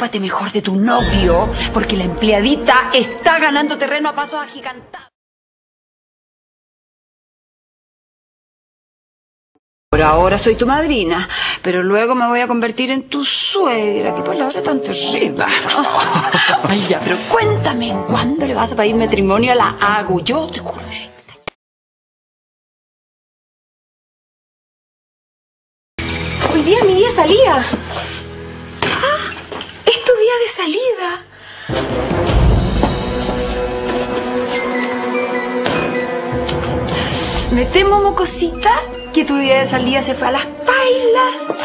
ocúpate mejor de tu novio, porque la empleadita está ganando terreno a pasos agigantados. Por ahora soy tu madrina, pero luego me voy a convertir en tu suegra. Qué palabra tan terrible. Ay, ya, pero cuéntame, ¿cuándo le vas a pedir matrimonio a la Agu? Yo te juro. Hoy día mi día de salida. Me temo, mocosita, que tu día de salida se fue a las bailas.